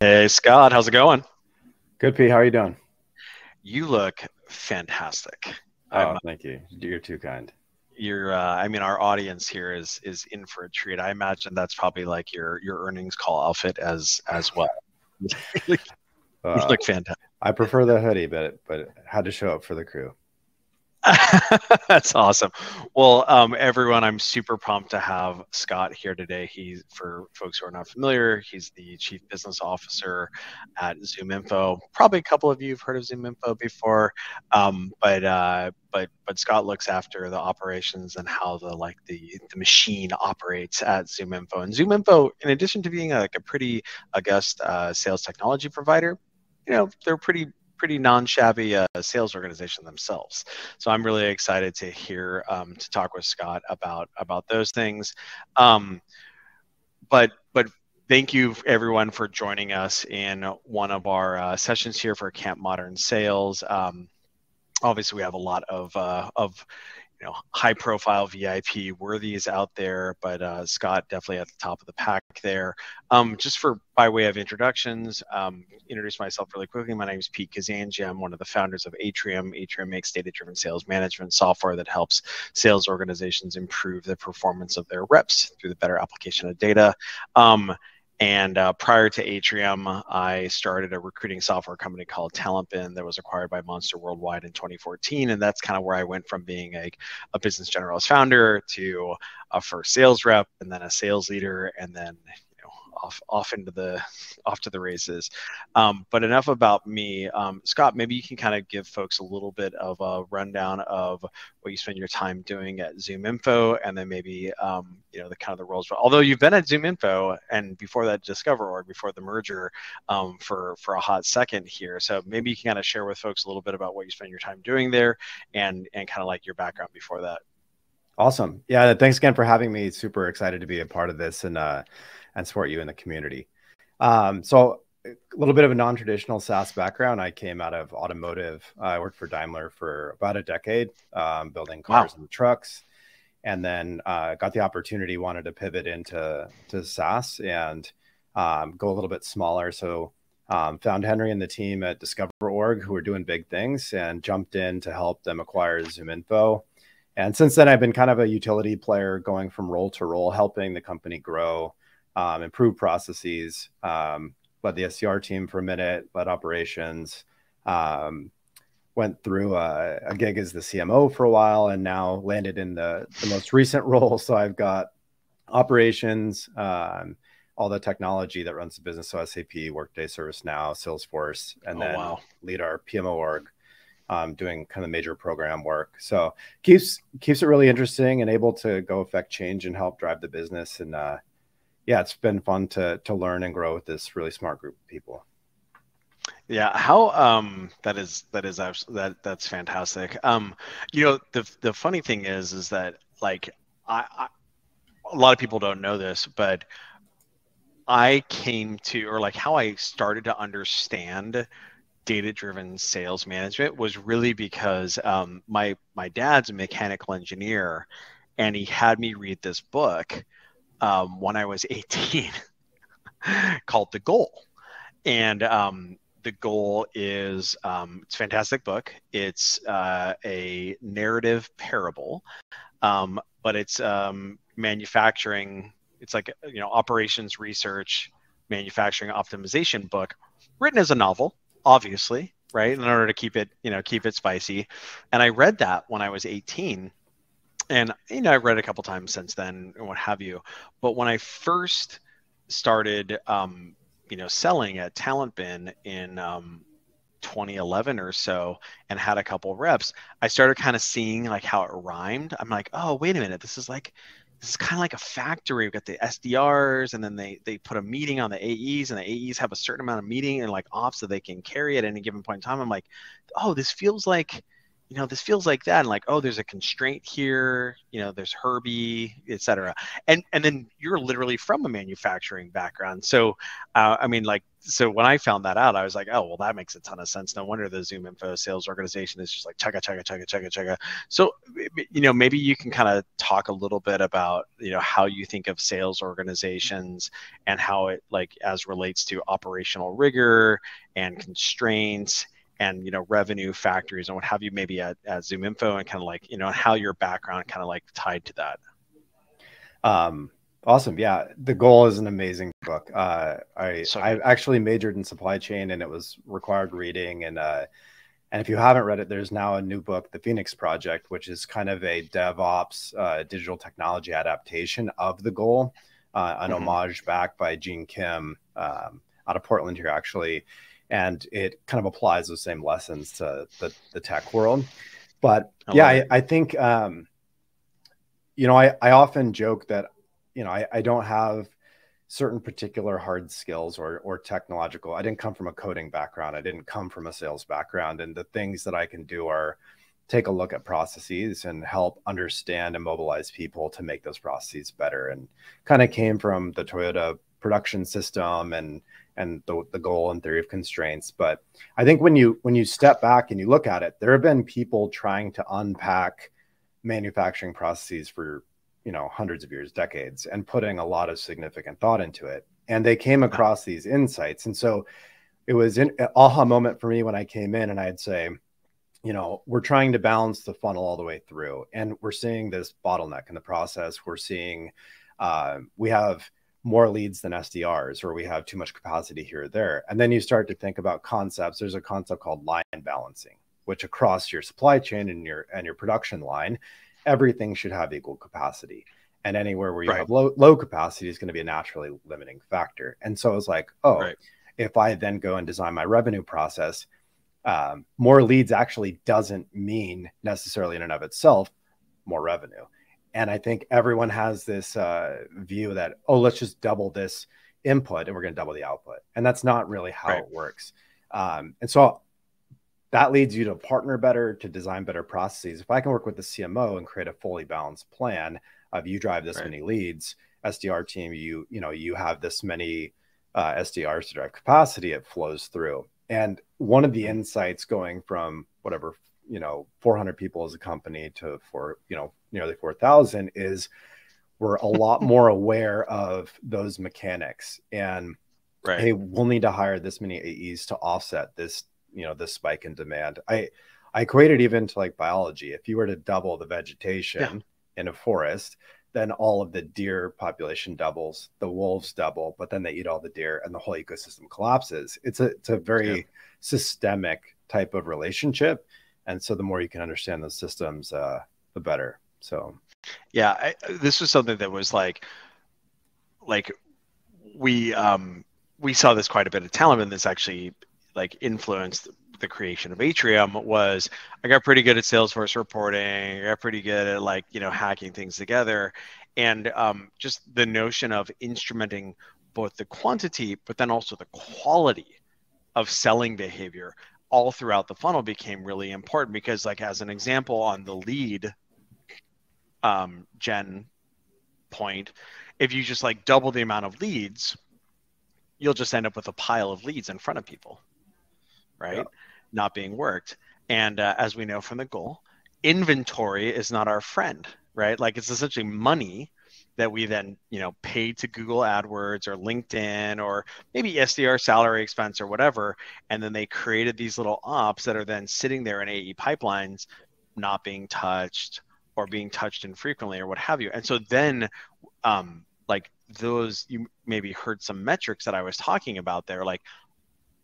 Hey, Scott, how's it going? Good, P. How are you doing? You look fantastic. Oh, I'm, thank you. You're too kind. You're, uh, I mean, our audience here is is in for a treat. I imagine that's probably like your your earnings call outfit as as well. you uh, look fantastic. I prefer the hoodie, but but had to show up for the crew. That's awesome. Well, um, everyone, I'm super pumped to have Scott here today. He's, for folks who are not familiar, he's the chief business officer at ZoomInfo. Probably a couple of you have heard of ZoomInfo before, um, but uh, but but Scott looks after the operations and how the like the the machine operates at ZoomInfo. And ZoomInfo, in addition to being a, like a pretty august uh, sales technology provider, you know, they're pretty pretty non-shabby uh, sales organization themselves. So I'm really excited to hear um, to talk with Scott about about those things. Um, but but thank you everyone for joining us in one of our uh, sessions here for Camp Modern Sales. Um, obviously, we have a lot of uh, of you know high profile VIP worthies out there, but uh, Scott definitely at the top of the pack there. Um, just for by way of introductions, um, introduce myself really quickly. My name is Pete Kazanjy. I'm one of the founders of Atrium. Atrium makes data-driven sales management software that helps sales organizations improve the performance of their reps through the better application of data. Um, and uh, prior to Atrium, I started a recruiting software company called TalentBin that was acquired by Monster Worldwide in 2014. And that's kind of where I went from being a, a business generalist founder to a first sales rep and then a sales leader and then off off into the off to the races. Um, but enough about me. Um, Scott, maybe you can kind of give folks a little bit of a rundown of what you spend your time doing at ZoomInfo, and then maybe um, you know the kind of the roles. Although you've been at ZoomInfo and before that DiscoverOrg, before the merger, um, for for a hot second here. So maybe you can kind of share with folks a little bit about what you spend your time doing there, and and kind of like your background before that. Awesome. Yeah. Thanks again for having me. Super excited to be a part of this. And uh, and support you in the community. Um, so a little bit of a non-traditional SaaS background. I came out of automotive. I worked for Daimler for about a decade, um, building cars wow. and trucks, and then uh, got the opportunity, wanted to pivot into to SaaS and um, go a little bit smaller. So um, found Henry and the team at DiscoverOrg who were doing big things and jumped in to help them acquire ZoomInfo. And since then, I've been kind of a utility player, going from role to role, helping the company grow um, improve processes, um, led the SDR team for a minute, led operations, um, went through a, a, gig as the CMO for a while, and now landed in the, the most recent role. So I've got operations, um, all the technology that runs the business. So SAP, Workday, ServiceNow, Salesforce, and oh, then wow. lead our PMO org. Um, doing kind of major program work. So keeps keeps it really interesting and able to go affect change and help drive the business. And uh, yeah, it's been fun to to learn and grow with this really smart group of people. Yeah, how um that is that is that that's fantastic. Um, you know the the funny thing is is that like I, I a lot of people don't know this, but I came to or like how I started to understand data driven sales management was really because um, my my dad's a mechanical engineer and he had me read this book um, when I was 18 called The Goal. And um, the goal is um, it's a fantastic book. It's uh, a narrative parable, um, but it's um, manufacturing. It's like you know operations research, manufacturing optimization book, written as a novel, obviously, right? In order to keep it you know keep it spicy. And I read that when I was 18, and you know I've read a couple times since then and what have you. But when I first started, um, you know, selling at TalentBin in um, 2011 or so, and had a couple reps, I started kind of seeing like how it rhymed. I'm like, oh wait a minute, this is like this is kind of like a factory. We've got the SDRs, and then they they put a meeting on the AEs, and the AEs have a certain amount of meeting and like ops that they can carry at any given point in time. I'm like, oh, this feels like you know, this feels like that, and like, oh, there's a constraint here, you know, there's Herbie, etc. And and then you're literally from a manufacturing background, so uh, I mean, like, so when I found that out, I was like, oh, well, that makes a ton of sense. No wonder the ZoomInfo sales organization is just like chugga chugga chugga chugga chugga. So, you know, maybe you can kind of talk a little bit about you know how you think of sales organizations and how it like as relates to operational rigor and constraints and you know revenue factories and what have you maybe at, at zoom info and kind of like you know how your background kind of like tied to that? Um awesome. Yeah the goal is an amazing book. Uh i so i actually majored in supply chain and it was required reading and uh and if you haven't read it there's now a new book the phoenix project which is kind of a devops uh, digital technology adaptation of the goal uh, an mm-hmm. homage back by gene kim um, out of portland here actually and it kind of applies those same lessons to the, the tech world. But I yeah, I, I, think, um, you know, I, I often joke that, you know, I, I don't have certain particular hard skills or, or technological. I didn't come from a coding background. I didn't come from a sales background. And the things that I can do are take a look at processes and help understand and mobilize people to make those processes better. And kind of came from the Toyota production system and and the, the goal and theory of constraints. But i think when you when you step back and you look at it there have been people trying to unpack manufacturing processes for you know hundreds of years decades and putting a lot of significant thought into it. And they came across these insights. And so it was an aha moment for me when i came in and i'd say you know we're trying to balance the funnel all the way through. And we're seeing this bottleneck in the process. We're seeing uh, we have more leads than SDRs, or we have too much capacity here or there. And then you start to think about concepts. There's a concept called line balancing, which across your supply chain and your and your production line, everything should have equal capacity. And anywhere where you right. have low low capacity is going to be a naturally limiting factor. And so it's like, oh, right. if I then go and design my revenue process, um, more leads actually doesn't mean necessarily in and of itself more revenue and I think everyone has this uh, view that, oh, let's just double this input and we're going to double the output. And that's not really how right. it works. Um, and so that leads you to partner better, to design better processes. If I can work with the CMO and create a fully balanced plan of you drive this right. many leads, SDR team, you you know you have this many uh, SDRs to drive capacity, it flows through. And one of the insights going from whatever you know 400 people as a company to for you know nearly 4000 is we're a lot more aware of those mechanics and right. hey we'll need to hire this many aes to offset this you know this spike in demand i i equated even to like biology if you were to double the vegetation yeah. in a forest then all of the deer population doubles the wolves double but then they eat all the deer and the whole ecosystem collapses it's a it's a very yeah. systemic type of relationship and so the more you can understand those systems uh, the better so yeah I, this was something that was like like we um we saw this quite a bit of talent and this actually like influenced the creation of atrium was i got pretty good at salesforce reporting i got pretty good at like you know hacking things together and um, just the notion of instrumenting both the quantity but then also the quality of selling behavior all throughout the funnel became really important because like as an example on the lead um, gen point if you just like double the amount of leads you'll just end up with a pile of leads in front of people right? Yeah. not being worked. And uh, as we know from the goal inventory is not our friend right? Like it's essentially money that we then you know paid to Google AdWords or LinkedIn or maybe SDR salary expense or whatever, and then they created these little ops that are then sitting there in AE pipelines, not being touched or being touched infrequently or what have you. And so then, um, like those, you maybe heard some metrics that I was talking about there, like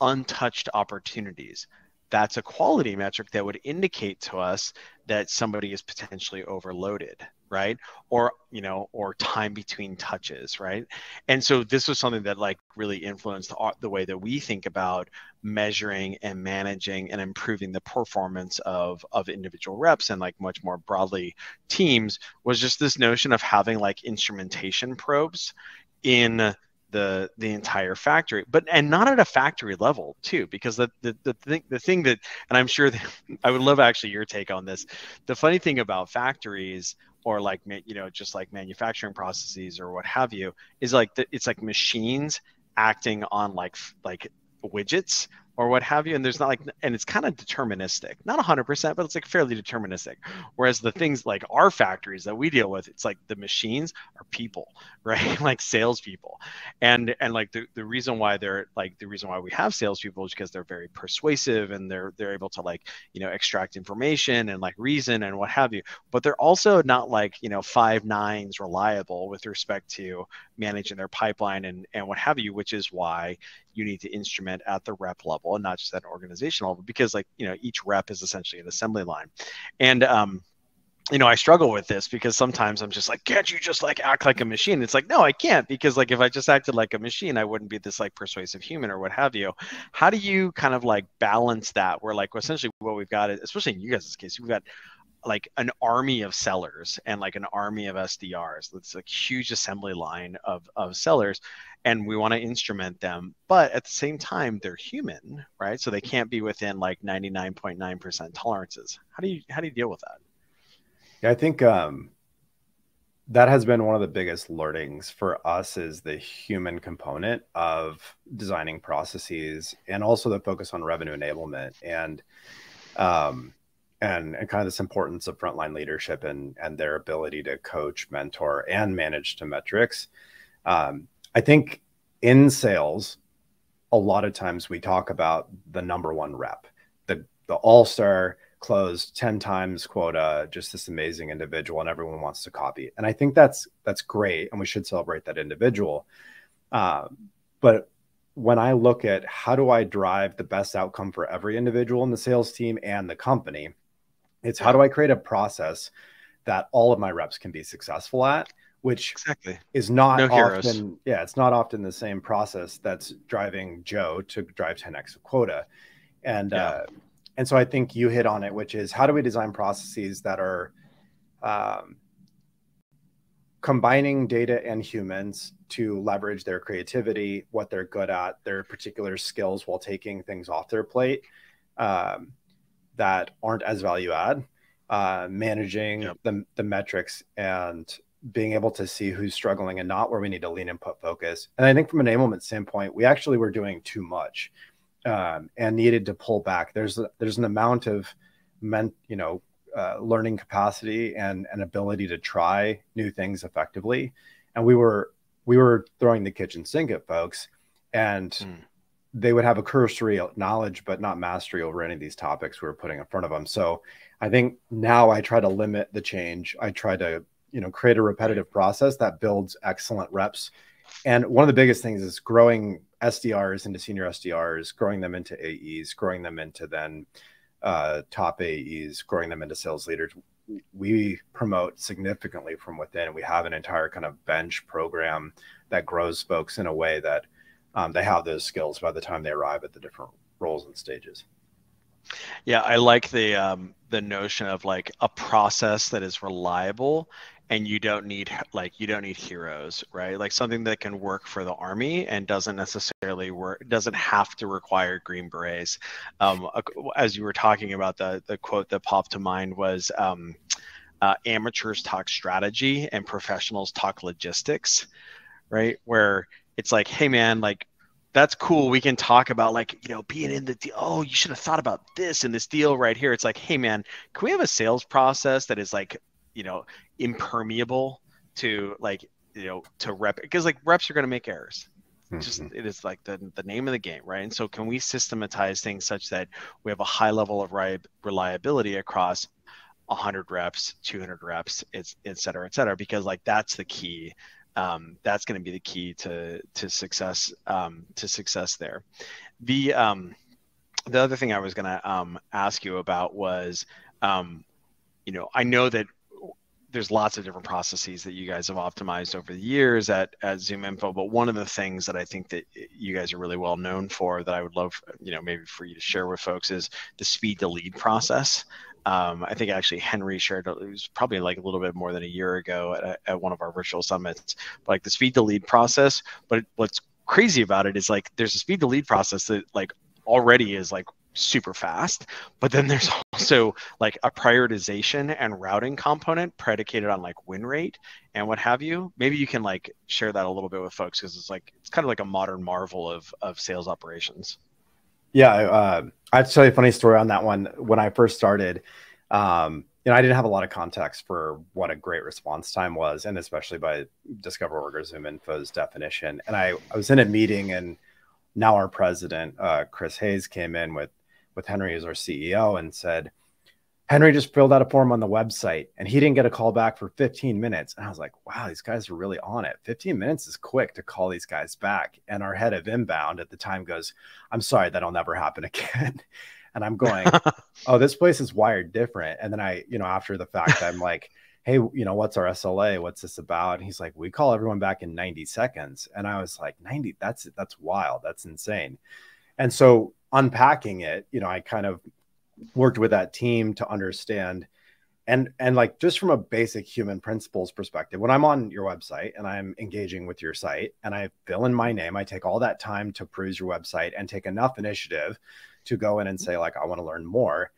untouched opportunities that's a quality metric that would indicate to us that somebody is potentially overloaded right? Or you know or time between touches right? And so this was something that like really influenced the the way that we think about measuring and managing and improving the performance of of individual reps and like much more broadly teams was just this notion of having like instrumentation probes in the the entire factory but and not at a factory level too because the the, the thing the thing that and i'm sure that, i would love actually your take on this. The funny thing about factories or like you know just like manufacturing processes or what have you is like the, it's like machines acting on like like widgets or what have you and there's not like and it's kind of deterministic. Not 100% but it's like fairly deterministic. Whereas the things like our factories that we deal with it's like the machines are people right? Like salespeople. And and like the, the reason why they're like the reason why we have salespeople is because they're very persuasive and they're they're able to like you know extract information and like reason and what have you. But they're also not like you know five nines reliable with respect to managing their pipeline and and what have you which is why you need to instrument at the rep level and not just at an organizational level because like you know each rep is essentially an assembly line and um you know, I struggle with this because sometimes I'm just like, can't you just like act like a machine? It's like, no, I can't because like if I just acted like a machine, I wouldn't be this like persuasive human or what have you. How do you kind of like balance that? Where like essentially what we've got, is, especially in you guys' case, we've got like an army of sellers and like an army of SDRs. It's a huge assembly line of of sellers, and we want to instrument them but at the same time they're human right? So they can't be within like 99.9% tolerances. How do you how do you deal with that? Yeah i think um that has been one of the biggest learnings for us is the human component of designing processes and also the focus on revenue enablement. And um and, and kind of this importance of frontline leadership and and their ability to coach mentor and manage to metrics um, I think in sales, a lot of times we talk about the number one rep, the the all star closed 10 times quota, just this amazing individual, and everyone wants to copy. And I think that's that's great, and we should celebrate that individual. Uh, but when I look at how do I drive the best outcome for every individual in the sales team and the company, it's how do I create a process that all of my reps can be successful at which exactly. is not no often yeah it's not often the same process that's driving joe to drive 10x of quota. And yeah. uh, and so i think you hit on it which is how do we design processes that are um, combining data and humans to leverage their creativity what they're good at their particular skills while taking things off their plate. Um, that aren't as value add uh, managing yep. the, the metrics and being able to see who's struggling and not where we need to lean and put focus. And I think from an enablement standpoint, we actually were doing too much um, and needed to pull back. There's there's an amount of meant you know uh, learning capacity and an ability to try new things effectively, and we were we were throwing the kitchen sink at folks, and mm. They would have a cursory knowledge but not mastery over any of these topics we were putting in front of them. So I think now I try to limit the change. I try to you know create a repetitive process that builds excellent reps and one of the biggest things is growing sdrs into senior sdrs growing them into aes growing them into then uh, top aes growing them into sales leaders we promote significantly from within we have an entire kind of bench program that grows folks in a way that um, they have those skills by the time they arrive at the different roles and stages. Yeah, I like the um, the notion of like a process that is reliable and you don't need like you don't need heroes right? Like something that can work for the army and doesn't necessarily work doesn't have to require green berets. Um, as you were talking about the the quote that popped to mind was um, uh, amateurs talk strategy and professionals talk logistics right? Where it's like hey man like that's cool. We can talk about like, you know, being in the deal. Oh, you should have thought about this in this deal right here. It's like, hey man, can we have a sales process that is like you know impermeable to like you know to rep because like reps are going to make errors just mm-hmm. it is like the, the name of the game right and so can we systematize things such that we have a high level of reliability across 100 reps 200 reps it's et cetera et cetera because like that's the key um, that's going to be the key to to success um, to success there the um, the other thing i was going to um, ask you about was um, you know i know that there's lots of different processes that you guys have optimized over the years at, at ZoomInfo. But one of the things that I think that you guys are really well known for that I would love, you know, maybe for you to share with folks is the speed to lead process. Um, I think actually Henry shared it was probably like a little bit more than a year ago at, at one of our virtual summits, like the speed to lead process. But what's crazy about it is like there's a speed to lead process that like already is like super fast but then there's also like a prioritization and routing component predicated on like win rate and what have you maybe you can like share that a little bit with folks because it's like it's kind of like a modern marvel of of sales operations yeah uh, i'd tell you a funny story on that one. When i first started um, you know i didn't have a lot of context for what a great response time was and especially by discover org zoom info's definition. And i i was in a meeting and now our president uh, chris hays came in with with Henry as our CEO and said, Henry just filled out a form on the website and he didn't get a call back for 15 minutes. And I was like, wow, these guys are really on it. 15 minutes is quick to call these guys back. And our head of inbound at the time goes, I'm sorry, that'll never happen again. and I'm going, oh, this place is wired different. And then I, you know, after the fact, I'm like, hey, you know, what's our SLA? What's this about? And he's like, we call everyone back in 90 seconds. And I was like, 90, that's that's wild. That's insane. And so unpacking it, you know, I kind of worked with that team to understand. And and like just from a basic human principles perspective when i'm on your website and i'm engaging with your site and i fill in my name i take all that time to peruse your website and take enough initiative to go in and say like i want to learn more.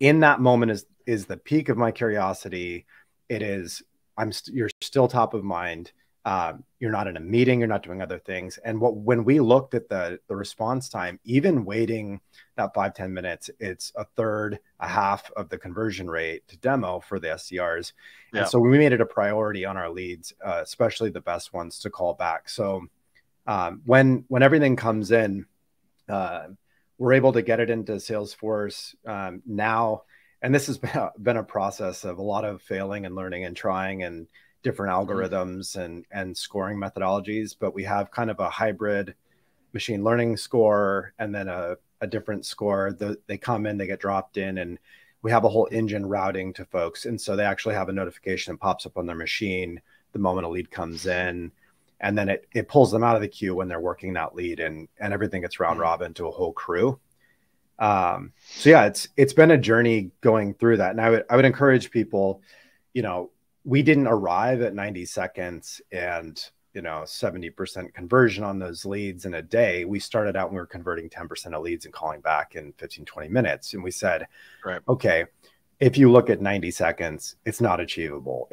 In that moment is is the peak of my curiosity. It is i'm st- you're still top of mind um, you're not in a meeting, you're not doing other things. And what when we looked at the the response time, even waiting that five ten minutes, it's a third, a half of the conversion rate to demo for the SDRs. Yeah. And so we made it a priority on our leads, uh, especially the best ones to call back. So um, when when everything comes in, uh, we're able to get it into Salesforce um, now. And this has been a, been a process of a lot of failing and learning and trying and different mm-hmm. algorithms and and scoring methodologies, but we have kind of a hybrid machine learning score and then a, a different score. The, they come in, they get dropped in, and we have a whole engine routing to folks. And so they actually have a notification that pops up on their machine the moment a lead comes in. And then it, it pulls them out of the queue when they're working that lead and, and everything gets round mm-hmm. robin to a whole crew. Um, so yeah, it's it's been a journey going through that. And I would I would encourage people, you know, we didn't arrive at 90 seconds and you know 70% conversion on those leads in a day we started out and we were converting 10% of leads and calling back in 15 20 minutes and we said right. okay if you look at 90 seconds it's not achievable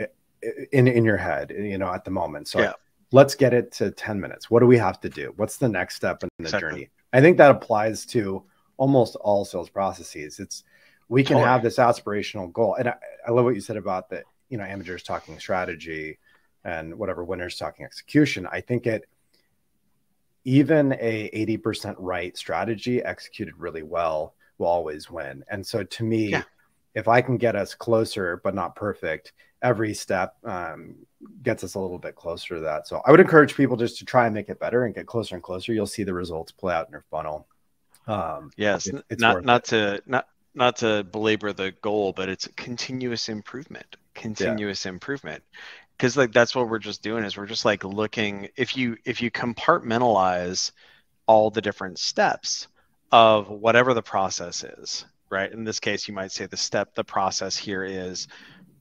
in in your head you know at the moment so yeah. let's get it to 10 minutes what do we have to do what's the next step in the exactly. journey i think that applies to almost all sales processes it's we can totally. have this aspirational goal and I, I love what you said about that you know amateurs talking strategy and whatever winners talking execution i think it even a 80% right strategy executed really well will always win. And so to me yeah. if i can get us closer but not perfect every step um, gets us a little bit closer to that. So i would encourage people just to try and make it better and get closer and closer. You'll see the results play out in your funnel. Um, yes it, not not it. to not not to belabor the goal but it's a continuous improvement continuous yeah. improvement because like that's what we're just doing is we're just like looking if you if you compartmentalize all the different steps of whatever the process is right in this case you might say the step the process here is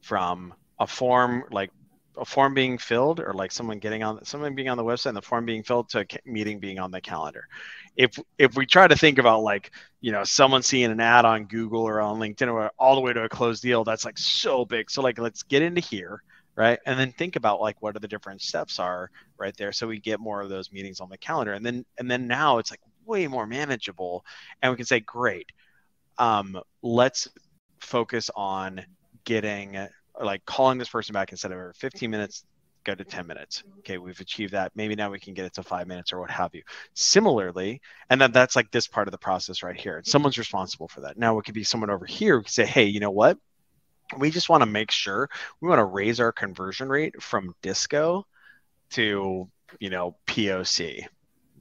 from a form like a form being filled or like someone getting on someone being on the website and the form being filled to a meeting being on the calendar. If if we try to think about like you know someone seeing an ad on google or on linkedin or all the way to a closed deal that's like so big. So like let's get into here right? And then think about like what are the different steps are right there so we get more of those meetings on the calendar. And then and then now it's like way more manageable and we can say great. Um, let's focus on getting like calling this person back instead of 15 minutes go to 10 minutes. Okay we've achieved that. Maybe now we can get it to five minutes or what have you. Similarly and then that's like this part of the process right here. And someone's responsible for that. Now it could be someone over here who can say hey you know what? We just want to make sure we want to raise our conversion rate from disco to you know poc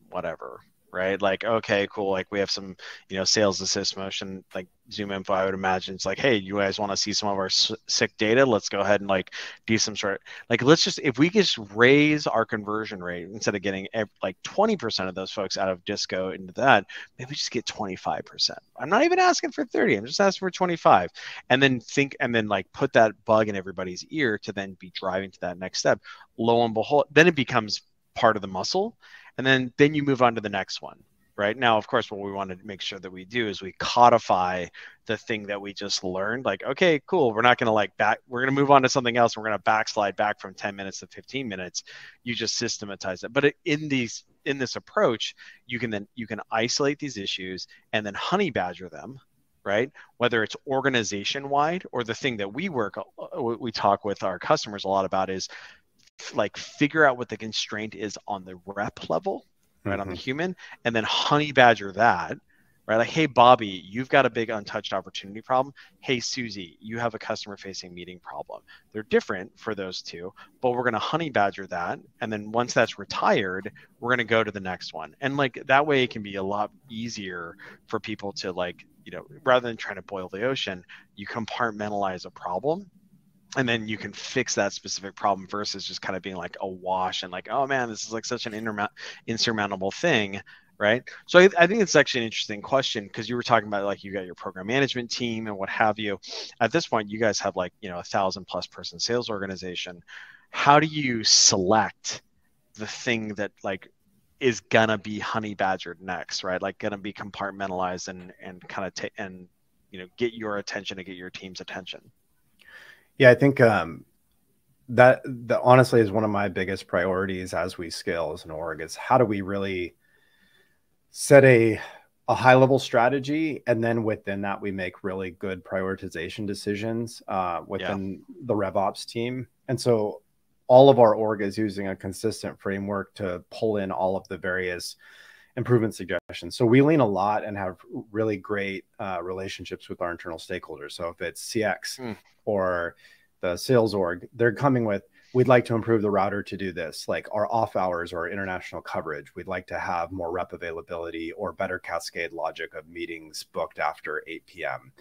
whatever right? Like, okay, cool. Like we have some, you know, sales assist motion, like ZoomInfo. I would imagine it's like, hey, you guys want to see some of our sick data? Let's go ahead and like do some sort of like, let's just if we just raise our conversion rate instead of getting like 20% of those folks out of Disco into that, maybe just get 25%. I'm not even asking for 30. I'm just asking for 25, and then think and then like put that bug in everybody's ear to then be driving to that next step. Lo and behold, then it becomes part of the muscle and then then you move on to the next one right? Now of course what we want to make sure that we do is we codify the thing that we just learned like okay cool we're not going to like back we're going to move on to something else we're going to backslide back from 10 minutes to 15 minutes. You just systematize it. But in these in this approach you can then you can isolate these issues and then honey badger them right? Whether it's organization wide or the thing that we work uh, we talk with our customers a lot about is like figure out what the constraint is on the rep level, right, mm-hmm. on the mm-hmm. human, and then honey badger that, right? Like, hey, Bobby, you've got a big untouched opportunity problem. Hey, Susie, you have a customer facing meeting problem. They're different for those two, but we're going to honey badger that. And then once that's retired, we're going to go to the next one. And like that way, it can be a lot easier for people to like, you know, rather than trying to boil the ocean, you compartmentalize a problem and then you can fix that specific problem versus just kind of being like a wash and like oh man this is like such an insurmountable thing right? So I, I think it's actually an interesting question because you were talking about like you got your program management team and what have you. At this point you guys have like you know a thousand plus person sales organization. How do you select the thing that like is gonna be honey badgered next right? Like gonna be compartmentalized and and kind of take and you know get your attention and get your team's attention yeah, I think um, that that honestly is one of my biggest priorities as we scale as an org is how do we really set a a high level strategy and then within that we make really good prioritization decisions uh, within yeah. the RevOps team. And so all of our org is using a consistent framework to pull in all of the various improvement suggestions. So we lean a lot and have really great uh, relationships with our internal stakeholders. So if it's CX mm. or the sales org, they're coming with, we'd like to improve the router to do this, like our off hours or international coverage. We'd like to have more rep availability or better cascade logic of meetings booked after 8 p.m.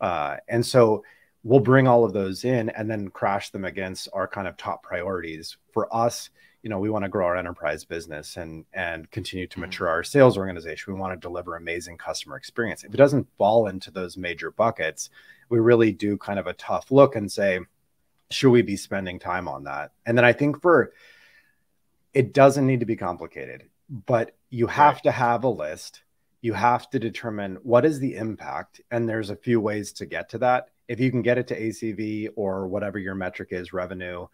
Uh, and so we'll bring all of those in and then crash them against our kind of top priorities. For us, you know we want to grow our enterprise business and and continue to mm-hmm. mature our sales organization we want to deliver amazing customer experience if it doesn't fall into those major buckets we really do kind of a tough look and say should we be spending time on that and then i think for it doesn't need to be complicated but you have right. to have a list you have to determine what is the impact and there's a few ways to get to that if you can get it to acv or whatever your metric is revenue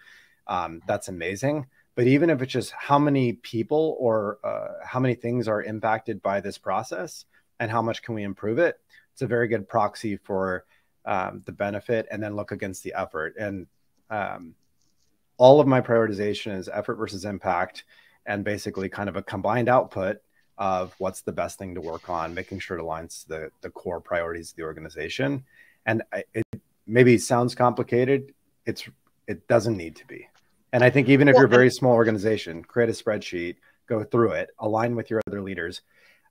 um, that's amazing but even if it's just how many people or uh, how many things are impacted by this process and how much can we improve it, it's a very good proxy for um, the benefit and then look against the effort. And um, all of my prioritization is effort versus impact and basically kind of a combined output of what's the best thing to work on, making sure it aligns to the, the core priorities of the organization. And it maybe sounds complicated. It's it doesn't need to be. And I think even if well, you're a very small organization, create a spreadsheet, go through it, align with your other leaders.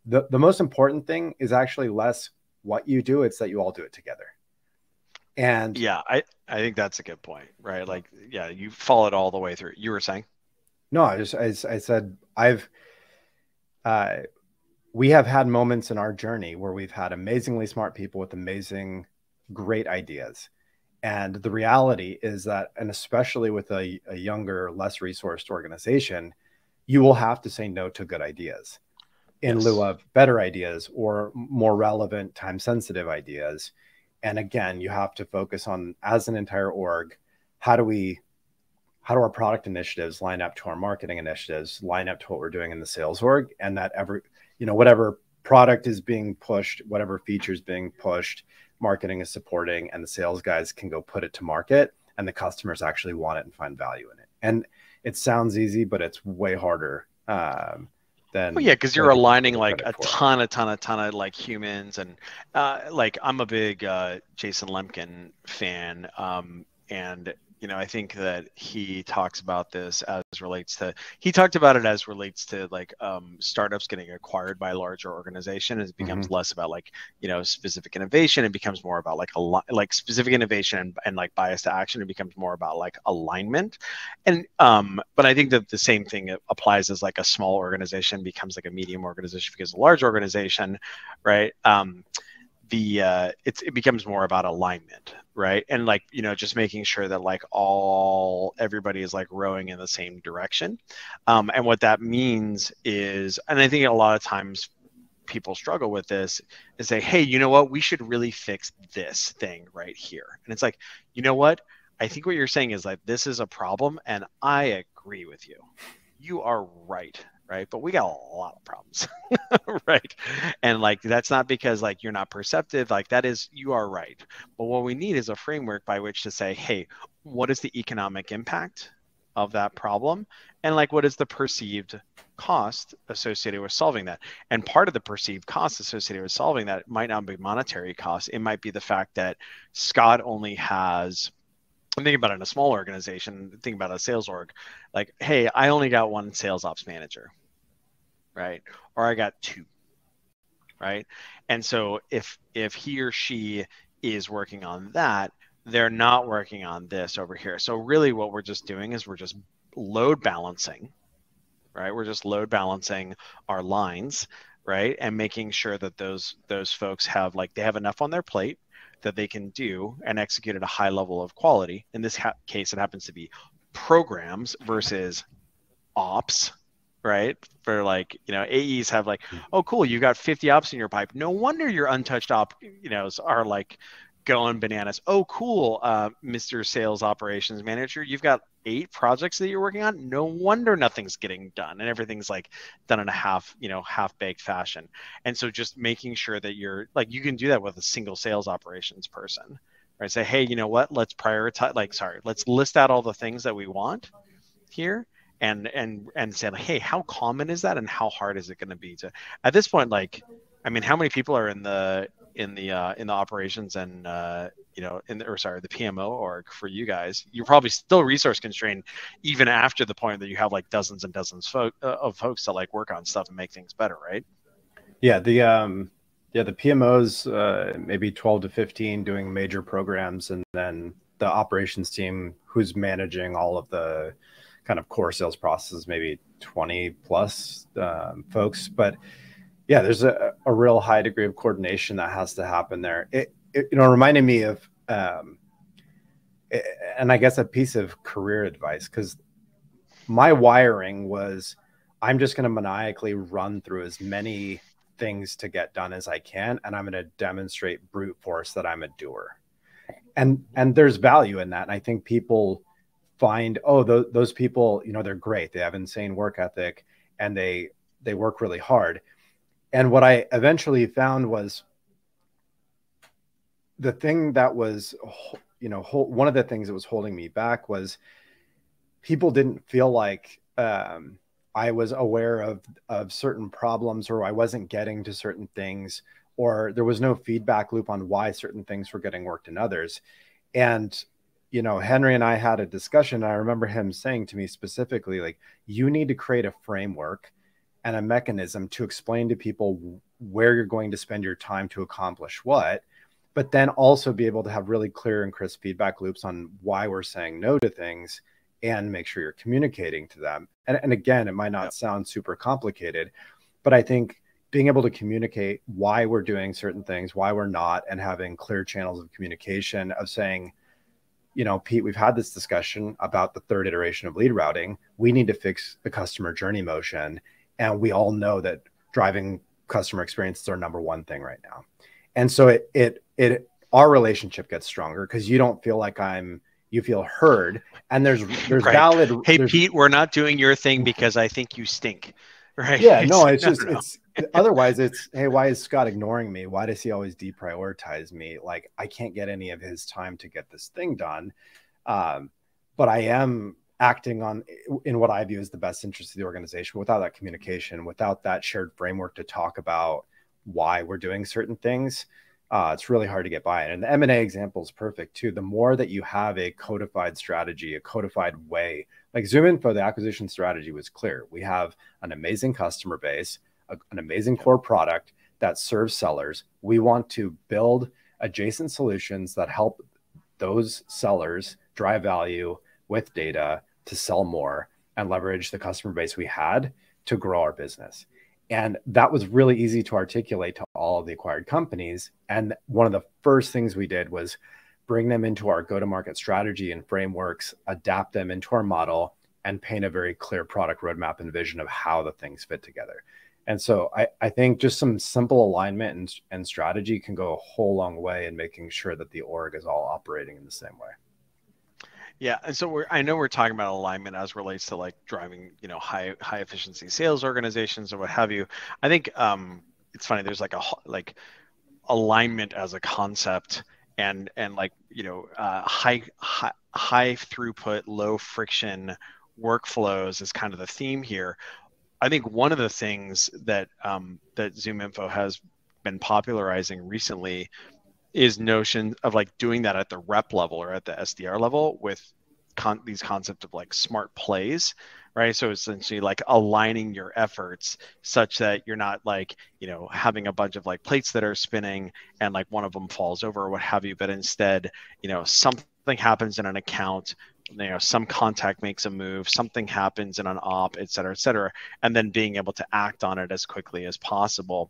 The, the most important thing is actually less what you do, it's that you all do it together. And yeah, I, I think that's a good point, right? Like, yeah, you follow it all the way through. You were saying? No, I just, I, I said, I've, uh, we have had moments in our journey where we've had amazingly smart people with amazing, great ideas and the reality is that, and especially with a, a younger, less resourced organization, you will have to say no to good ideas in yes. lieu of better ideas or more relevant, time sensitive ideas. And again, you have to focus on as an entire org, how do we how do our product initiatives line up to our marketing initiatives, line up to what we're doing in the sales org, and that every, you know, whatever product is being pushed, whatever features being pushed, marketing is supporting and the sales guys can go put it to market and the customers actually want it and find value in it. And it sounds easy, but it's way harder. Um, than well, yeah, because you're aligning like a ton, a ton, a ton of like humans, and uh, like I'm a big uh, Jason Lemkin fan, um, and you know, I think that he talks about this as relates to he talked about it as relates to like um, startups getting acquired by a larger organization. It becomes mm-hmm. less about like you know specific innovation. It becomes more about like a lot like specific innovation and, and like bias to action. It becomes more about like alignment. And um, but I think that the same thing applies as like a small organization becomes like a medium organization because a large organization, right? Um, the uh, it's it becomes more about alignment right? And like you know just making sure that like all everybody is like rowing in the same direction. Um, and what that means is and i think a lot of times people struggle with this is say hey you know what? We should really fix this thing right here. And it's like you know what? I think what you're saying is like this is a problem and i agree with you. You are right right? But we got a lot of problems right? And like that's not because like you're not perceptive like that is you are right. But what we need is a framework by which to say hey what is the economic impact of that problem? And like what is the perceived cost associated with solving that? And part of the perceived cost associated with solving that might not be monetary cost. It might be the fact that scott only has I'm thinking about it in a small organization, think about a sales org, like, hey, I only got one sales ops manager, right? Or I got two, right? And so if if he or she is working on that, they're not working on this over here. So really what we're just doing is we're just load balancing, right? We're just load balancing our lines, right? And making sure that those those folks have like they have enough on their plate that they can do and execute at a high level of quality. In this ha- case, it happens to be programs versus ops, right? For like, you know, AEs have like, hmm. oh, cool, you've got 50 ops in your pipe. No wonder your untouched op, you know, are like going bananas. Oh, cool, uh, Mr. Sales Operations Manager, you've got eight projects that you're working on. No wonder nothing's getting done, and everything's like done in a half, you know, half baked fashion. And so, just making sure that you're like you can do that with a single sales operations person, right? Say, hey, you know what? Let's prioritize. Like, sorry, let's list out all the things that we want here and and and say like, hey how common is that and how hard is it going to be to at this point like i mean how many people are in the in the uh, in the operations and uh, you know in the, or sorry the PMO org for you guys, you're probably still resource constrained even after the point that you have like dozens and dozens fo- uh, of folks to like work on stuff and make things better, right? Yeah, the um, yeah the PMOs uh, maybe 12 to 15 doing major programs, and then the operations team who's managing all of the kind of core sales processes, maybe 20 plus um, folks, but yeah, there's a, a real high degree of coordination that has to happen there. It, it you know reminded me of, um, it, and I guess a piece of career advice because my wiring was I'm just going to maniacally run through as many things to get done as I can, and I'm going to demonstrate brute force that I'm a doer. And and there's value in that, and I think people find oh those, those people you know they're great they have insane work ethic and they they work really hard and what I eventually found was the thing that was, you know, one of the things that was holding me back was people didn't feel like um, I was aware of of certain problems or I wasn't getting to certain things or there was no feedback loop on why certain things were getting worked in others. And you know, Henry and I had a discussion. I remember him saying to me specifically, like, you need to create a framework and a mechanism to explain to people where you're going to spend your time to accomplish what, but then also be able to have really clear and crisp feedback loops on why we're saying no to things and make sure you're communicating to them. And, and again, it might not sound super complicated, but I think being able to communicate why we're doing certain things, why we're not, and having clear channels of communication of saying, you know, Pete, we've had this discussion about the third iteration of lead routing. We need to fix the customer journey motion and we all know that driving customer experience is our number one thing right now. And so it it it our relationship gets stronger because you don't feel like i'm you feel heard. And there's there's right. valid hey there's, pete we're not doing your thing because i think you stink. Right? Yeah no it's no, just no, no. it's otherwise it's hey why is scott ignoring me? Why does he always deprioritize me? Like i can't get any of his time to get this thing done. Um, but i am acting on in what I view as the best interest of the organization without that communication, without that shared framework to talk about why we're doing certain things, uh, it's really hard to get by. And the M&A example is perfect too. The more that you have a codified strategy, a codified way, like ZoomInfo, the acquisition strategy was clear. We have an amazing customer base, a, an amazing core product that serves sellers. We want to build adjacent solutions that help those sellers drive value with data to sell more and leverage the customer base we had to grow our business. And that was really easy to articulate to all of the acquired companies. And one of the first things we did was bring them into our go to market strategy and frameworks, adapt them into our model, and paint a very clear product roadmap and vision of how the things fit together. And so I, I think just some simple alignment and, and strategy can go a whole long way in making sure that the org is all operating in the same way. Yeah, and so we're I know we're talking about alignment as relates to like driving, you know, high high efficiency sales organizations or what have you. I think um it's funny there's like a like alignment as a concept and and like, you know, uh high high, high throughput, low friction workflows is kind of the theme here. I think one of the things that um that ZoomInfo has been popularizing recently is notion of like doing that at the rep level or at the SDR level with con- these concepts of like smart plays, right? So essentially like aligning your efforts such that you're not like, you know, having a bunch of like plates that are spinning and like one of them falls over or what have you, but instead, you know, something happens in an account you know some contact makes a move something happens in an op et cetera et cetera and then being able to act on it as quickly as possible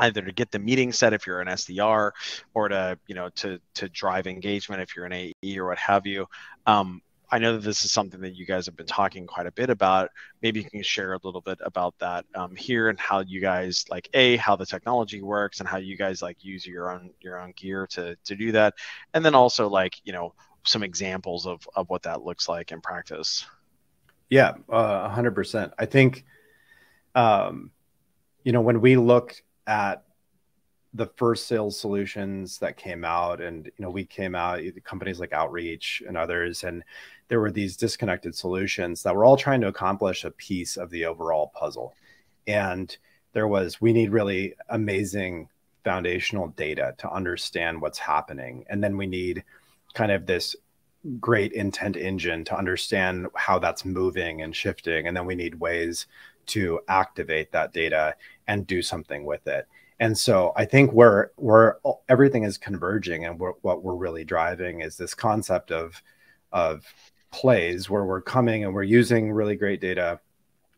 either to get the meeting set if you're an SDR or to you know to to drive engagement if you're an AE or what have you. Um, I know that this is something that you guys have been talking quite a bit about. Maybe you can share a little bit about that um, here and how you guys like a how the technology works and how you guys like use your own your own gear to to do that, and then also like you know some examples of of what that looks like in practice. Yeah, uh, hundred percent. I think, um, you know, when we look at the first sales solutions that came out and you know we came out companies like outreach and others and there were these disconnected solutions that were all trying to accomplish a piece of the overall puzzle. And there was we need really amazing foundational data to understand what's happening. And then we need kind of this great intent engine to understand how that's moving and shifting. And then we need ways to activate that data and do something with it. And so I think where where everything is converging and we're, what we're really driving is this concept of of plays where we're coming and we're using really great data.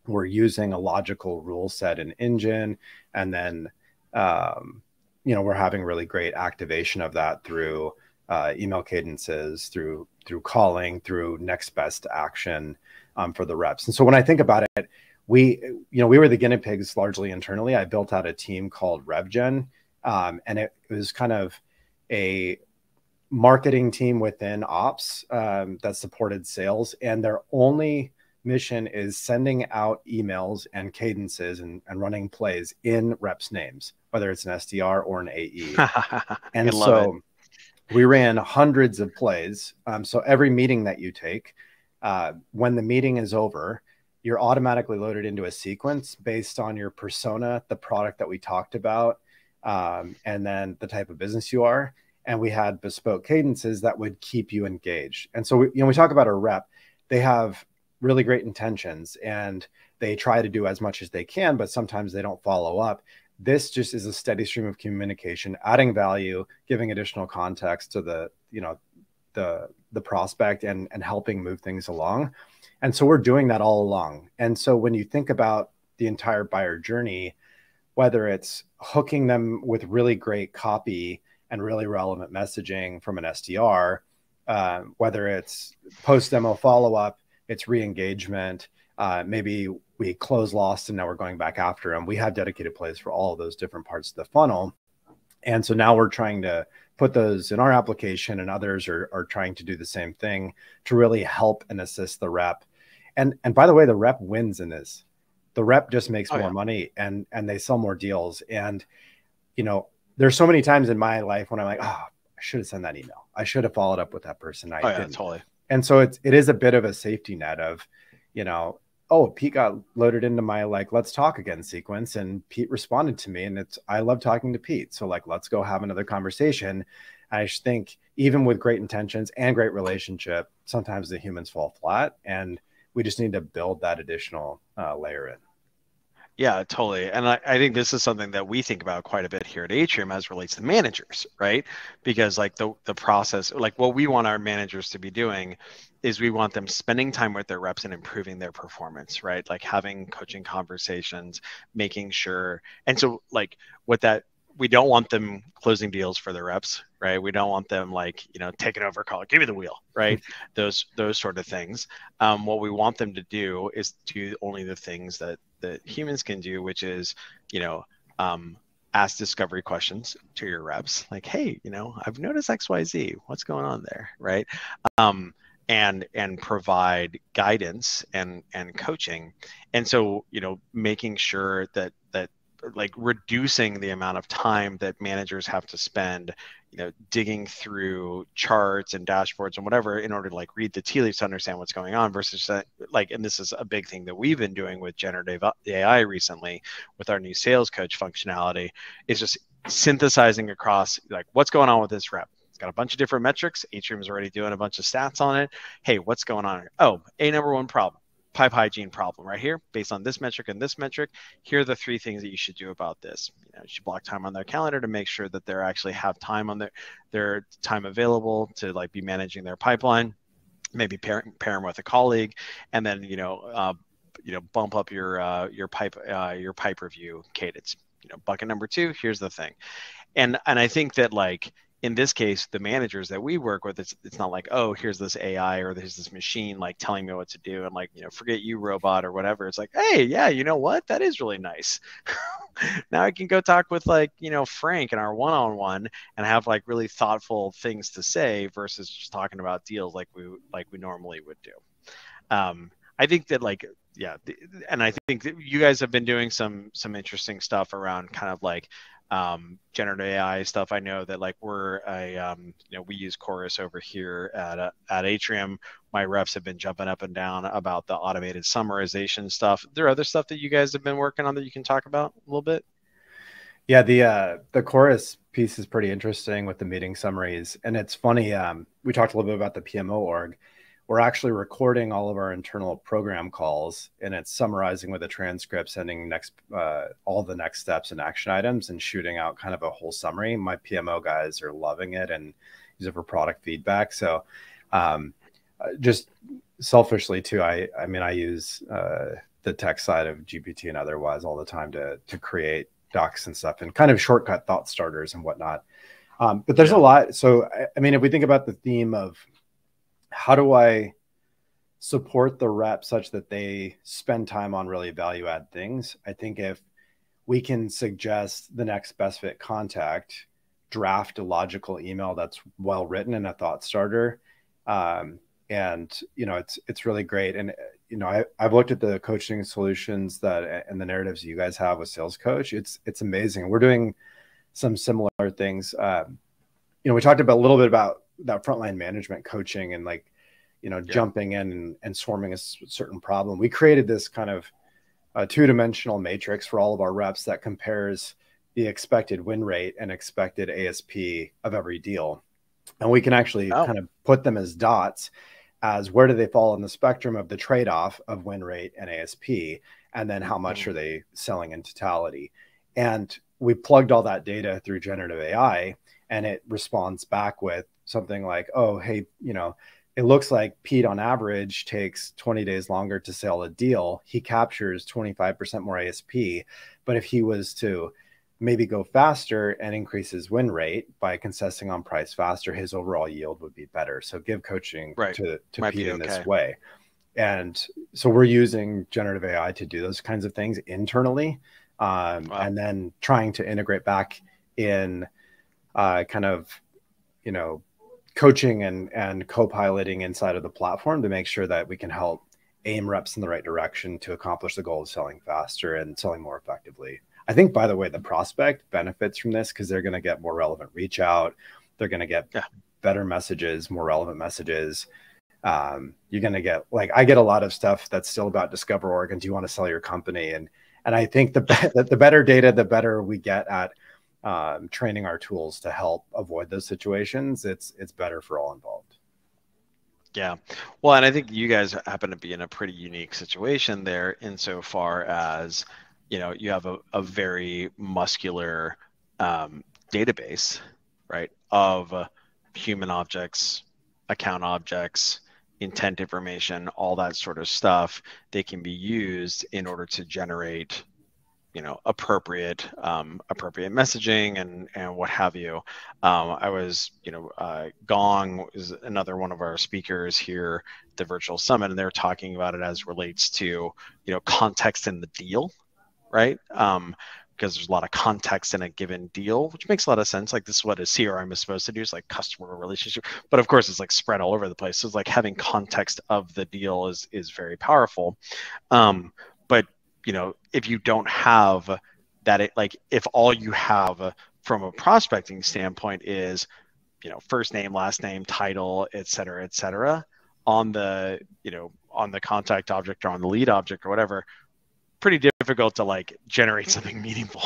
We're using a logical rule set and engine, and then um, you know we're having really great activation of that through uh, email cadences, through through calling, through next best action um, for the reps. And so when I think about it, we you know we were the guinea pigs largely internally. I built out a team called revgen um, and it, it, was kind of a marketing team within ops um, that supported sales and their only mission is sending out emails and cadences and, and running plays in reps names whether it's an sdr or an ae and so it. we ran hundreds of plays. Um, so every meeting that you take uh, when the meeting is over you're automatically loaded into a sequence based on your persona, the product that we talked about, um, and then the type of business you are. And we had bespoke cadences that would keep you engaged. And so, we, you know, we talk about a rep, they have really great intentions and they try to do as much as they can, but sometimes they don't follow up. This just is a steady stream of communication, adding value, giving additional context to the, you know, the the prospect and and helping move things along. And so we're doing that all along. And so when you think about the entire buyer journey, whether it's hooking them with really great copy and really relevant messaging from an SDR, uh, whether it's post demo follow up, it's re engagement, uh, maybe we close lost and now we're going back after them. We have dedicated plays for all of those different parts of the funnel. And so now we're trying to put those in our application and others are, are trying to do the same thing to really help and assist the rep. And and by the way the rep wins in this. The rep just makes oh, more yeah. money and and they sell more deals. And you know there's so many times in my life when i'm like oh i should have sent that email. I should have followed up with that person. I oh, yeah, didn't. totally. And so it's it is a bit of a safety net of you know oh, Pete got loaded into my like let's talk again sequence, and Pete responded to me, and it's I love talking to Pete, so like let's go have another conversation. I just think even with great intentions and great relationship, sometimes the humans fall flat, and we just need to build that additional uh, layer in. Yeah, totally. And I, I think this is something that we think about quite a bit here at Atrium as relates to managers, right? Because like the the process, like what we want our managers to be doing is we want them spending time with their reps and improving their performance, right? Like having coaching conversations, making sure. And so like what that we don't want them closing deals for their reps, right? We don't want them like you know taking over call, give me the wheel, right? those those sort of things. Um, what we want them to do is do only the things that that humans can do, which is you know um, ask discovery questions to your reps, like, hey, you know, I've noticed X Y Z, what's going on there, right? Um, and and provide guidance and and coaching. And so you know making sure that like reducing the amount of time that managers have to spend you know digging through charts and dashboards and whatever in order to like read the tea leaves to understand what's going on versus like and this is a big thing that we've been doing with generative ai recently with our new sales coach functionality is just synthesizing across like what's going on with this rep? It's got a bunch of different metrics. Atrium is already doing a bunch of stats on it. Hey what's going on oh a number one problem pipe hygiene problem right here based on this metric and this metric here are the three things that you should do about this. You, know, you should block time on their calendar to make sure that they actually have time on their their time available to like be managing their pipeline maybe pair, pair them with a colleague and then you know uh, you know bump up your uh, your pipe uh, your pipe review cadence. You know bucket number two here's the thing. And and i think that like in this case, the managers that we work with, it's it's not like, oh, here's this AI or there's this machine like telling me what to do and like, you know, forget you robot or whatever. It's like, hey, yeah, you know what? That is really nice. now I can go talk with like, you know, Frank in our one-on-one and have like really thoughtful things to say versus just talking about deals like we like we normally would do. Um, I think that like yeah, and I think that you guys have been doing some some interesting stuff around kind of like um, generative AI stuff. I know that like we're a um, you know we use Chorus over here at uh, at Atrium. My reps have been jumping up and down about the automated summarization stuff. There are other stuff that you guys have been working on that you can talk about a little bit. Yeah, the uh, the Chorus piece is pretty interesting with the meeting summaries, and it's funny. Um, we talked a little bit about the PMO org we're actually recording all of our internal program calls and it's summarizing with a transcript sending next uh, all the next steps and action items and shooting out kind of a whole summary. My pmo guys are loving it and use it for product feedback. So um, uh, just selfishly too i i mean i use uh, the tech side of gpt and otherwise all the time to to create docs and stuff and kind of shortcut thought starters and whatnot. Um, but there's yeah. a lot so I, I mean if we think about the theme of how do I support the rep such that they spend time on really value add things? I think if we can suggest the next best fit contact, draft a logical email that's well written and a thought starter. Um, and you know it's it's really great and you know I, i've looked at the coaching solutions that and the narratives you guys have with sales coach it's it's amazing we're doing some similar things um, you know we talked about a little bit about that frontline management coaching and like you know yeah. jumping in and, and swarming a certain problem we created this kind of a two-dimensional matrix for all of our reps that compares the expected win rate and expected asp of every deal and we can actually oh. kind of put them as dots as where do they fall on the spectrum of the trade-off of win rate and asp and then how much mm-hmm. are they selling in totality and we plugged all that data through generative ai and it responds back with something like, oh, hey, you know, it looks like Pete on average takes 20 days longer to sell a deal. He captures 25% more ASP. But if he was to maybe go faster and increase his win rate by concessing on price faster, his overall yield would be better. So give coaching right. to, to Might Pete in this way. And so we're using generative AI to do those kinds of things internally. Um, wow. And then trying to integrate back in uh, kind of, you know, coaching and and co-piloting inside of the platform to make sure that we can help aim reps in the right direction to accomplish the goal of selling faster and selling more effectively. I think, by the way, the prospect benefits from this because they're going to get more relevant reach out. They're going to get yeah. better messages, more relevant messages. um, you're going to get like I get a lot of stuff that's still about DiscoverOrg and do you want to sell your company and and I think the be- the better data, the better we get at um, training our tools to help avoid those situations. It's it's better for all involved. Yeah. Well, and I think you guys happen to be in a pretty unique situation there insofar as, you know, you have a, a very muscular um, database, right, of human objects, account objects, intent information, all that sort of stuff. They can be used in order to generate you know appropriate um, appropriate messaging and and what have you um, i was you know uh, gong is another one of our speakers here at the virtual summit and they're talking about it as relates to you know context in the deal right um, because there's a lot of context in a given deal, which makes a lot of sense. Like this is what a CRM is supposed to do, is like customer relationship. But of course, it's like spread all over the place. So it's like having context of the deal is is very powerful. Um, but you know, if you don't have that, it, like if all you have from a prospecting standpoint is, you know, first name, last name, title, et cetera, et cetera, on the you know on the contact object or on the lead object or whatever pretty difficult to like generate something meaningful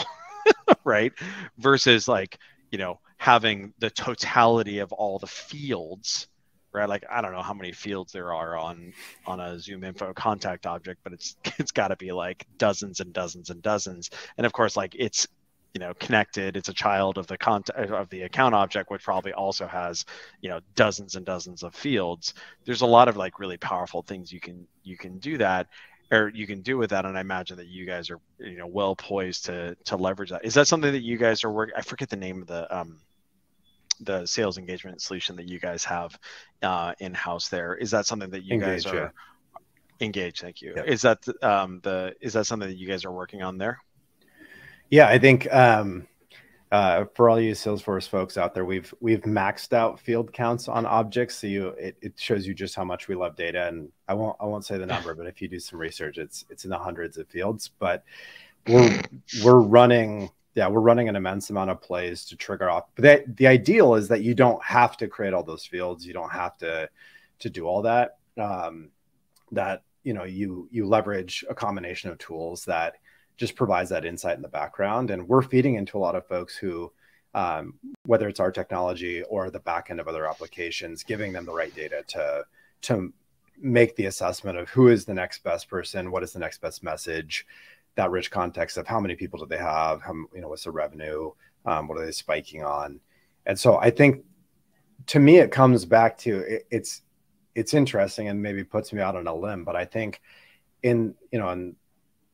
right? Versus like you know having the totality of all the fields right? Like i don't know how many fields there are on on a ZoomInfo contact object but it's it's got to be like dozens and dozens and dozens. And of course like it's you know connected. It's a child of the contact of the account object which probably also has you know dozens and dozens of fields. There's a lot of like really powerful things you can you can do that or you can do with that and i imagine that you guys are you know well poised to to leverage that. Is that something that you guys are working i forget the name of the um the sales engagement solution that you guys have uh, in house there is that something that you engage, guys are yeah. engaged thank you yep. is that um the is that something that you guys are working on there yeah i think um uh, for all you Salesforce folks out there, we've we've maxed out field counts on objects, so you it, it shows you just how much we love data. And I won't I won't say the number, but if you do some research, it's it's in the hundreds of fields. But we're we're running yeah we're running an immense amount of plays to trigger off. But the, the ideal is that you don't have to create all those fields. You don't have to to do all that. Um, that you know you you leverage a combination of tools that just provides that insight in the background. And we're feeding into a lot of folks who, um, whether it's our technology or the back end of other applications, giving them the right data to to make the assessment of who is the next best person, what is the next best message, that rich context of how many people do they have, how you know what's the revenue, um, what are they spiking on, and so I think to me it comes back to it, it's it's interesting and maybe puts me out on a limb, but I think in you know in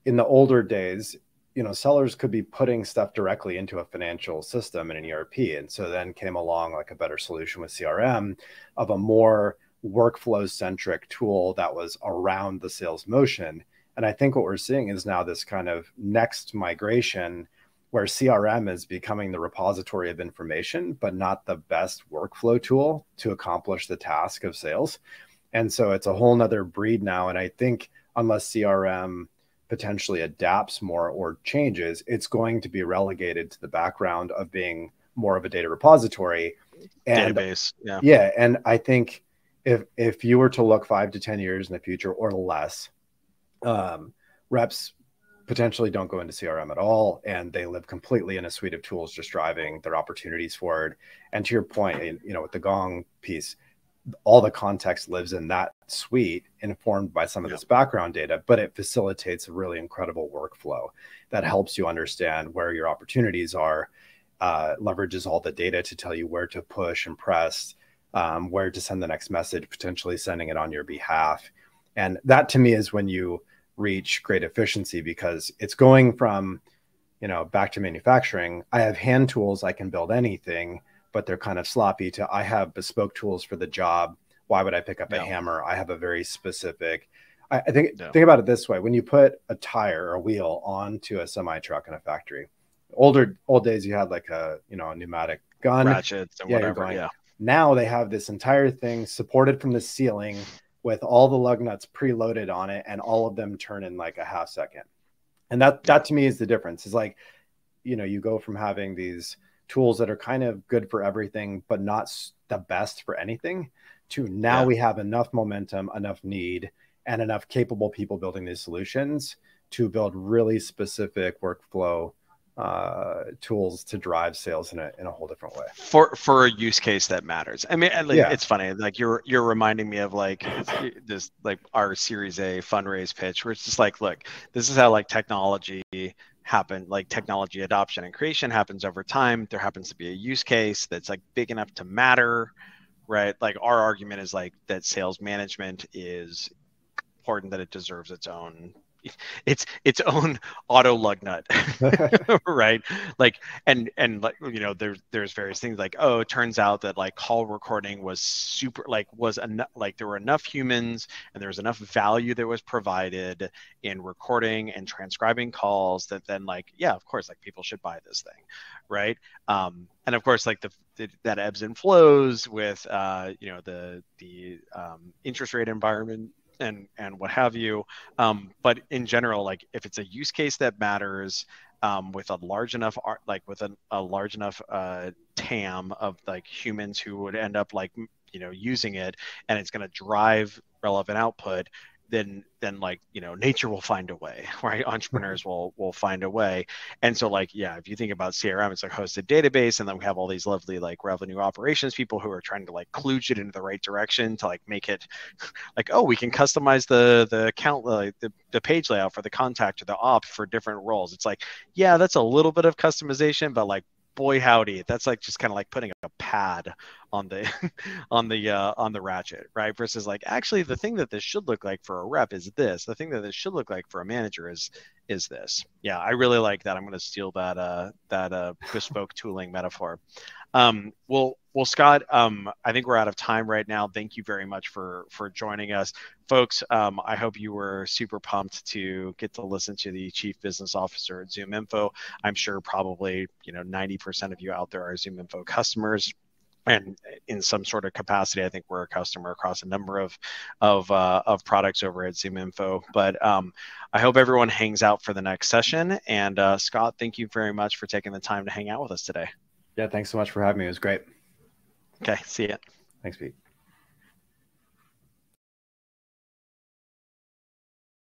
in the older days, you know, sellers could be putting stuff directly into a financial system in an ERP. And so then came along like a better solution with CRM of a more workflow centric tool that was around the sales motion. And I think what we're seeing is now this kind of next migration where CRM is becoming the repository of information, but not the best workflow tool to accomplish the task of sales. And so it's a whole nother breed now. And I think unless CRM potentially adapts more or changes, it's going to be relegated to the background of being more of a data repository and database. Yeah. Yeah. And I think if if you were to look five to 10 years in the future or less, um, reps potentially don't go into CRM at all, and they live completely in a suite of tools, just driving their opportunities forward. And to your point, you know, with the Gong piece, all the context lives in that suite informed by some of this background data but it facilitates a really incredible workflow that helps you understand where your opportunities are uh, leverages all the data to tell you where to push and press um, where to send the next message potentially sending it on your behalf and that to me is when you reach great efficiency because it's going from you know back to manufacturing i have hand tools i can build anything but they're kind of sloppy to I have bespoke tools for the job. Why would I pick up no. a hammer? I have a very specific. I, I think no. think about it this way: when you put a tire or a wheel onto a semi truck in a factory, older old days you had like a you know a pneumatic gun, ratchets, and yeah, whatever. Going, yeah. Now they have this entire thing supported from the ceiling with all the lug nuts preloaded on it, and all of them turn in like a half second. And that that to me is the difference. Is like, you know, you go from having these tools that are kind of good for everything, but not the best for anything, to now yeah. we have enough momentum, enough need, and enough capable people building these solutions to build really specific workflow uh, tools to drive sales in a, in a whole different way. For for a use case that matters. I mean like, yeah. it's funny like you're you're reminding me of like this like our series a fundraise pitch where it's just like look this is how like technology happen like technology adoption and creation happens over time. There happens to be a use case that's like big enough to matter right? Like our argument is like that sales management is important that it deserves its own its its own auto lug nut right? Like and and like you know there's there's various things like oh it turns out that like call recording was super like was enough like there were enough humans and there was enough value that was provided in recording and transcribing calls that then like yeah of course like people should buy this thing right? Um and of course like the that ebbs and flows with uh, you know the the um, interest rate environment and and what have you. Um, but in general, like if it's a use case that matters um, with a large enough art, like with a, a large enough uh, TAM of like humans who would end up like you know using it, and it's going to drive relevant output, then then like you know nature will find a way right? Entrepreneurs will will find a way. And so like yeah if you think about crm it's a hosted database and then we have all these lovely like revenue operations people who are trying to like kludge it into the right direction to like make it like oh we can customize the the account like the, the page layout for the contact or the op for different roles. It's like yeah that's a little bit of customization but like boy howdy. That's like just kind of like putting a pad on the on the uh, on the ratchet right? Versus like actually the thing that this should look like for a rep is this. The thing that this should look like for a manager is is this. Yeah i really like that. I'm going to steal that uh that uh bespoke tooling metaphor. Um well well scott um i think we're out of time right now thank you very much for for joining us folks um i hope you were super pumped to get to listen to the chief business officer at ZoomInfo i'm sure probably you know 90% of you out there are ZoomInfo customers and in some sort of capacity, I think we're a customer across a number of of, uh, of products over at ZoomInfo. But um, I hope everyone hangs out for the next session. And uh, Scott, thank you very much for taking the time to hang out with us today. Yeah, thanks so much for having me. It was great. Okay, see you. Thanks, Pete.